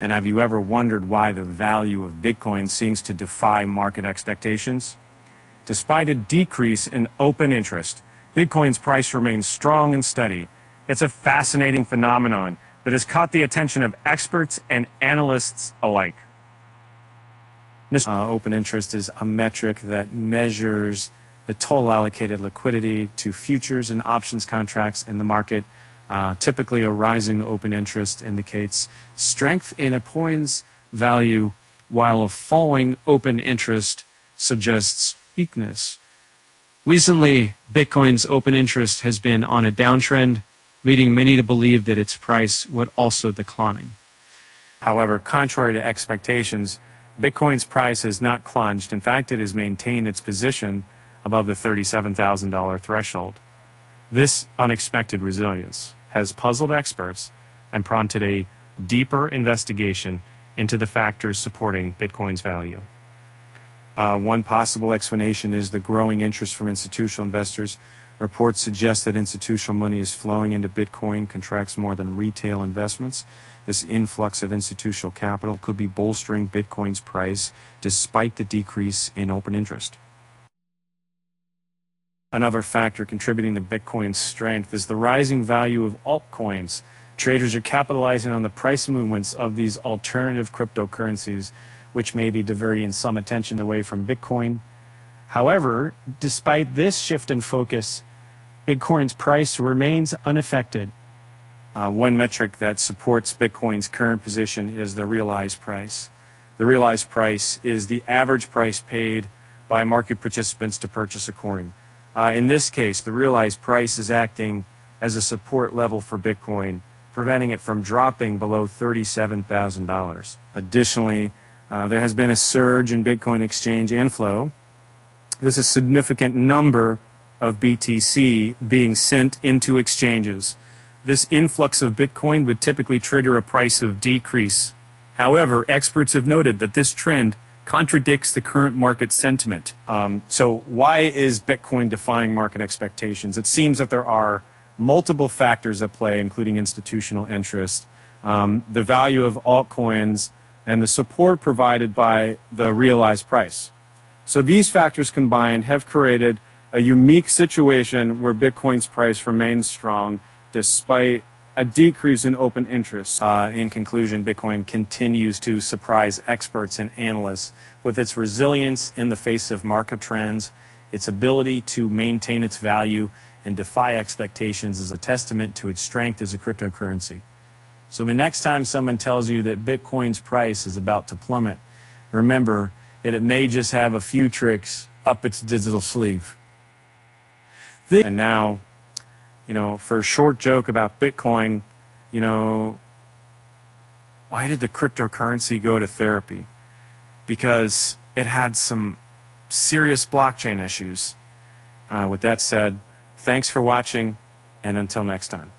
And have you ever wondered why the value of Bitcoin seems to defy market expectations? Despite a decrease in open interest, Bitcoin's price remains strong and steady. It's a fascinating phenomenon that has caught the attention of experts and analysts alike. Uh, open interest is a metric that measures the total allocated liquidity to futures and options contracts in the market uh, typically, a rising open interest indicates strength in a coin's value, while a falling open interest suggests weakness. Recently, Bitcoin's open interest has been on a downtrend, leading many to believe that its price would also decline. However, contrary to expectations, Bitcoin's price has not plunged. In fact, it has maintained its position above the $37,000 threshold. This unexpected resilience has puzzled experts and prompted a deeper investigation into the factors supporting Bitcoin's value. Uh, one possible explanation is the growing interest from institutional investors. Reports suggest that institutional money is flowing into Bitcoin contracts more than retail investments. This influx of institutional capital could be bolstering Bitcoin's price despite the decrease in open interest. Another factor contributing to Bitcoin's strength is the rising value of altcoins. Traders are capitalizing on the price movements of these alternative cryptocurrencies, which may be diverting some attention away from Bitcoin. However, despite this shift in focus, Bitcoin's price remains unaffected. Uh, one metric that supports Bitcoin's current position is the realized price. The realized price is the average price paid by market participants to purchase a coin. Uh, in this case, the realized price is acting as a support level for Bitcoin, preventing it from dropping below $37,000. Additionally, uh, there has been a surge in Bitcoin exchange inflow. There's a significant number of BTC being sent into exchanges. This influx of Bitcoin would typically trigger a price of decrease. However, experts have noted that this trend contradicts the current market sentiment. Um, so why is Bitcoin defying market expectations? It seems that there are multiple factors at play, including institutional interest, um, the value of altcoins, and the support provided by the realized price. So these factors combined have created a unique situation where Bitcoin's price remains strong despite a decrease in open interest. Uh, in conclusion, Bitcoin continues to surprise experts and analysts with its resilience in the face of market trends, its ability to maintain its value and defy expectations is a testament to its strength as a cryptocurrency. So the next time someone tells you that Bitcoin's price is about to plummet, remember that it may just have a few tricks up its digital sleeve. And now you know, for a short joke about Bitcoin, you know, why did the cryptocurrency go to therapy? Because it had some serious blockchain issues. Uh, with that said, thanks for watching, and until next time.